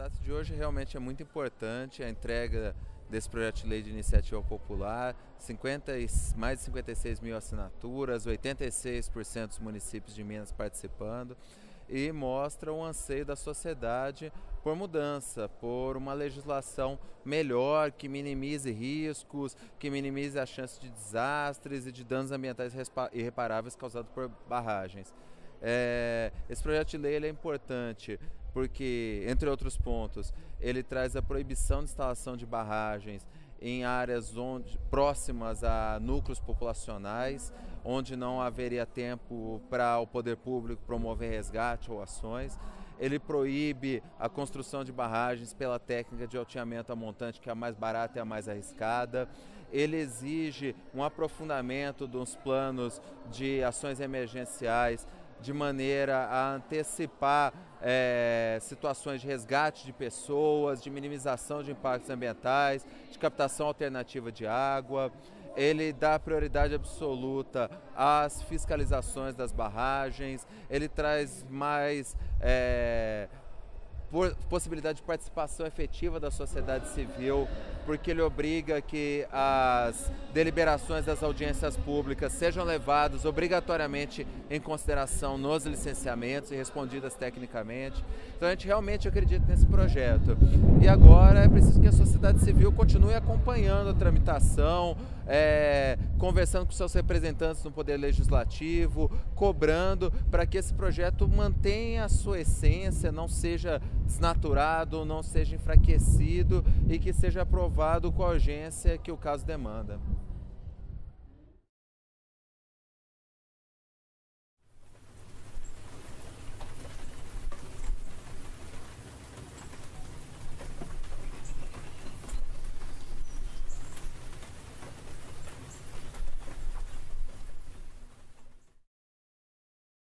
debate de hoje realmente é muito importante, a entrega desse projeto de lei de iniciativa popular, 50 e, mais de 56 mil assinaturas, 86% dos municípios de Minas participando e mostra o anseio da sociedade por mudança, por uma legislação melhor, que minimize riscos, que minimize a chance de desastres e de danos ambientais irreparáveis causados por barragens. É, esse projeto de lei é importante porque, entre outros pontos, ele traz a proibição de instalação de barragens em áreas onde, próximas a núcleos populacionais, onde não haveria tempo para o poder público promover resgate ou ações. Ele proíbe a construção de barragens pela técnica de alteamento a montante, que é a mais barata e a mais arriscada. Ele exige um aprofundamento dos planos de ações emergenciais de maneira a antecipar é, situações de resgate de pessoas, de minimização de impactos ambientais, de captação alternativa de água. Ele dá prioridade absoluta às fiscalizações das barragens, ele traz mais é, possibilidade de participação efetiva da sociedade civil, porque ele obriga que as deliberações das audiências públicas sejam levadas obrigatoriamente em consideração nos licenciamentos e respondidas tecnicamente. Então a gente realmente acredita nesse projeto. E agora é preciso que a sociedade civil continue acompanhando a tramitação, é, conversando com seus representantes no Poder Legislativo, cobrando para que esse projeto mantenha a sua essência, não seja desnaturado, não seja enfraquecido e que seja aprovado com a urgência que o caso demanda.